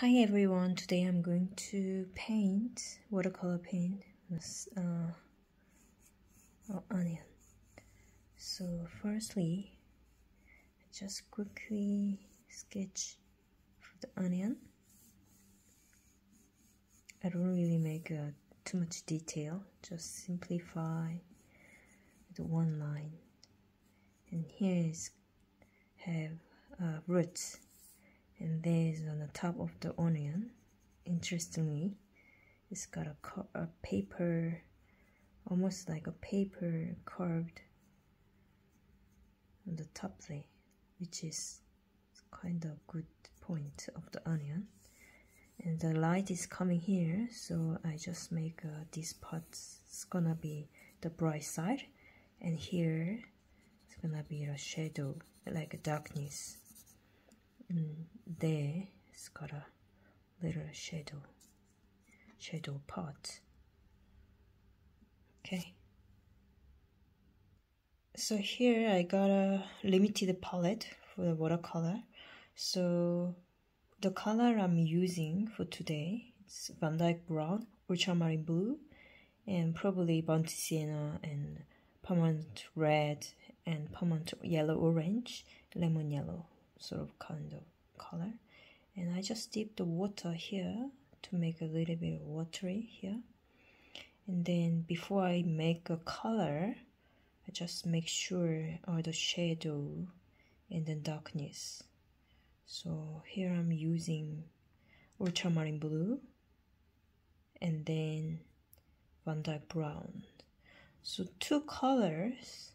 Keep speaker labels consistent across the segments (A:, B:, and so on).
A: Hi everyone, today I'm going to paint watercolor paint this uh, onion. So firstly, just quickly sketch for the onion. I don't really make uh, too much detail, just simplify the one line. And here is have uh, roots and there's on the top of the onion interestingly it's got a, a paper almost like a paper carved on the top there which is kind of good point of the onion. And the light is coming here so I just make uh, this part it's gonna be the bright side and here it's gonna be a shadow like a darkness mm, there it's got a little shadow shadow part. Okay. So here I got a limited palette for the watercolor. So the color I'm using for today is Van Dyke Brown, Ultramarine Blue, and probably Burnt Sienna and Permanent Red and Permanent Yellow Orange, Lemon Yellow sort of kind of color. And I just dip the water here to make a little bit watery here. And then before I make a color I just make sure all the shadow and the darkness. So here I'm using ultramarine blue and then Van Dyke brown. So two colors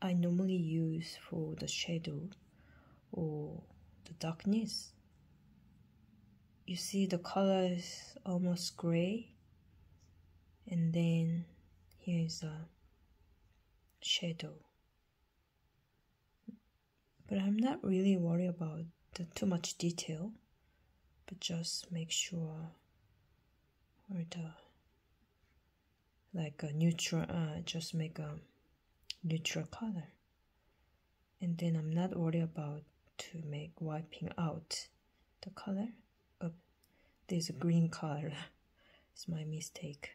A: I normally use for the shadow or the darkness. You see the color is almost gray and then here's a shadow. But I'm not really worried about the too much detail, but just make sure or the like a neutral uh, just make a neutral color and then I'm not worried about to make wiping out the color. Of this green color it's my mistake.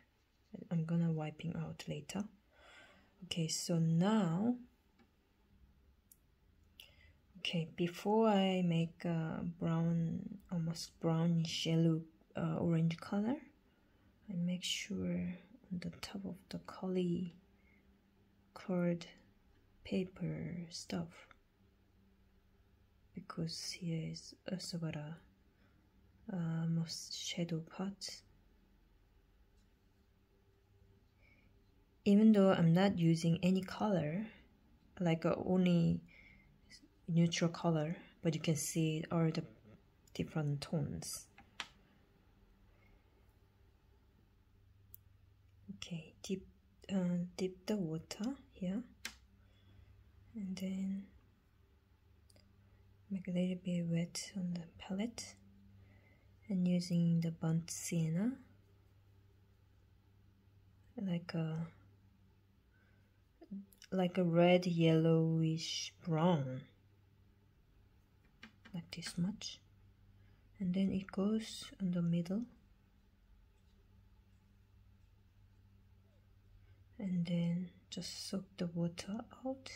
A: I'm gonna wiping out later. Okay so now okay before I make a brown almost brownish yellow uh, orange color I make sure on the top of the collie cord paper stuff because here is also got a uh, most shadow part. Even though I'm not using any color like uh, only neutral color but you can see all the different tones. Okay dip uh, dip the water here and then make a little bit wet on the palette and using the burnt sienna. Like a like a red yellowish brown. Like this much. And then it goes on the middle. And then just soak the water out.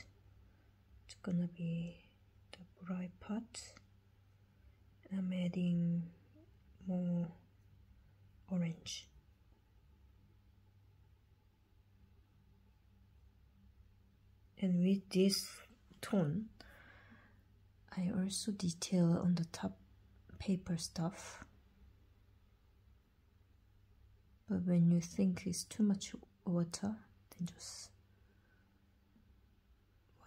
A: It's gonna be the bright part I'm adding more orange. And with this tone I also detail on the top paper stuff. But when you think it's too much water then just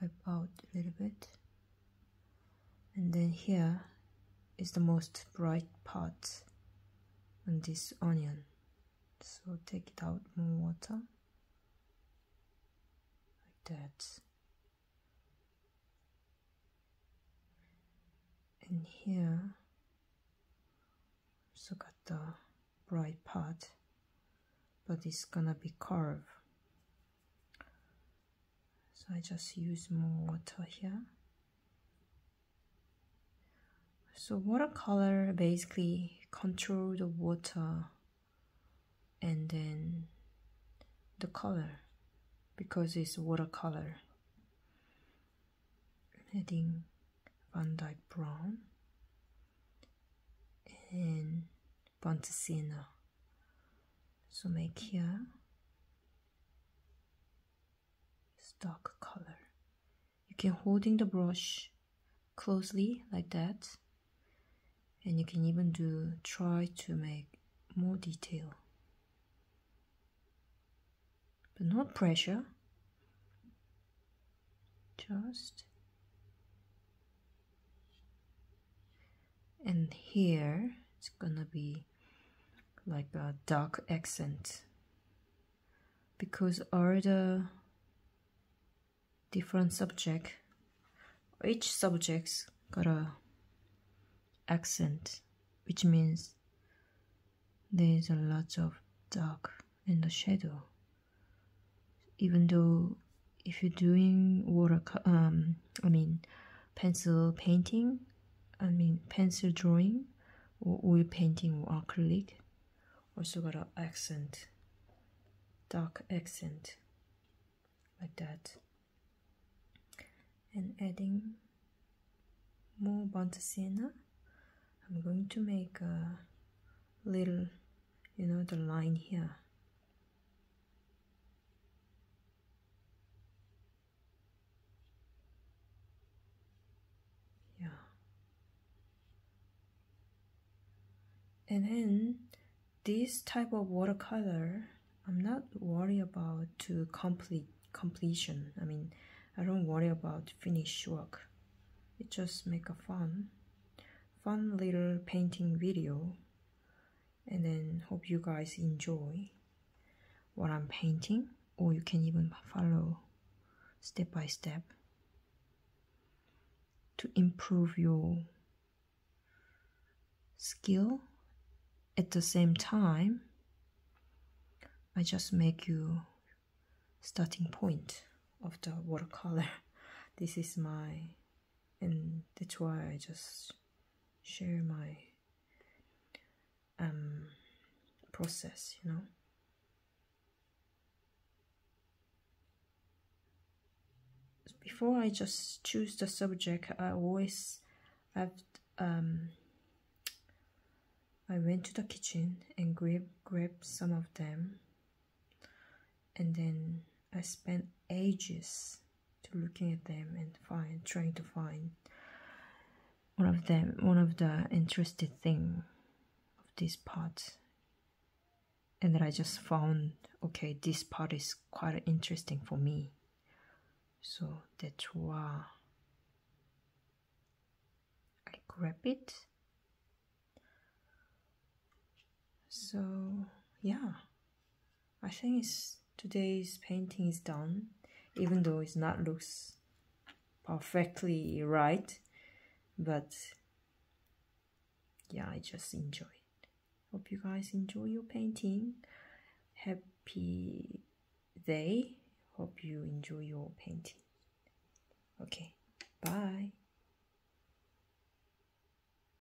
A: wipe out a little bit and then here is the most bright part on this onion. So take it out more water. Like that. And here also got the bright part but it's gonna be curved. So I just use more water here so watercolor basically control the water and then the color because it's watercolor adding Van Dyke Brown and burnt sienna so make here dark color. You can holding the brush closely like that and you can even do try to make more detail. But not pressure. Just. And here it's gonna be like a dark accent. Because all the different subject each subject's got a accent which means there's a lot of dark in the shadow. Even though if you're doing water um i mean pencil painting I mean pencil drawing or oil painting or acrylic also got an accent dark accent like that. And adding more burnt sienna I'm going to make a little you know the line here. Yeah. and then this type of watercolor I'm not worried about to complete completion. I mean I don't worry about finish work. It just make a fun fun little painting video and then hope you guys enjoy what I'm painting or you can even follow step by step to improve your skill. At the same time I just make you starting point of the watercolor. This is my and that's why I just share my um process you know? Before I just choose the subject I always have um I went to the kitchen and grab grabbed some of them. And then I spent ages to looking at them and find trying to find one of them one of the interesting thing of this part. And then I just found okay this part is quite interesting for me. So that's why I grab it. So yeah. I think it's today's painting is done even though it's not looks perfectly right but yeah i just enjoy it. Hope you guys enjoy your painting. Happy day. Hope you enjoy your painting. Okay bye